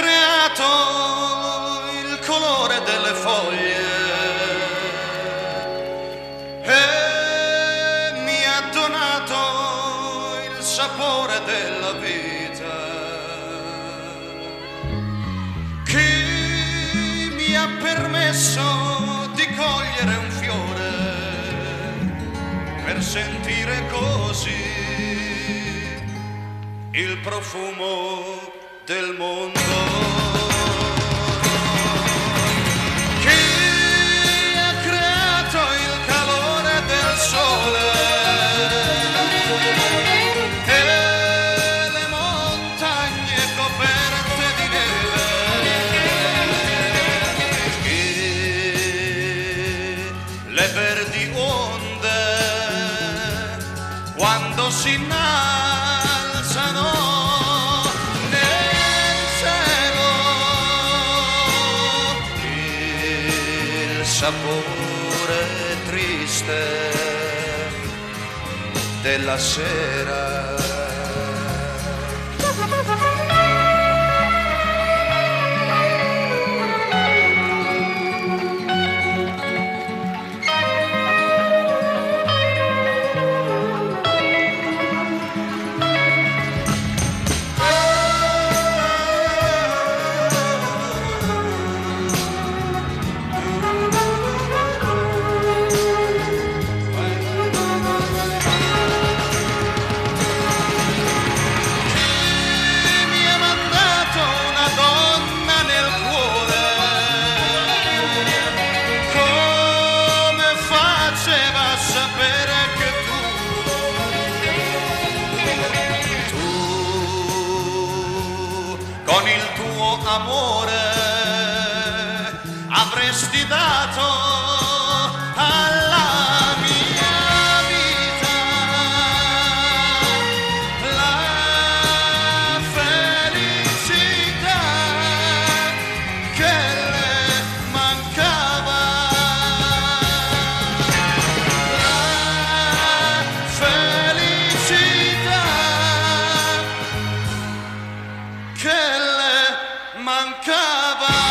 creato il colore delle foglie e mi ha donato il sapore della vita. Chi mi ha permesso di cogliere un fiore per sentire così il profumo del mondo. Onde quando si innalzano nel cielo il sapore triste della sera con il tuo amore avresti dato Baba.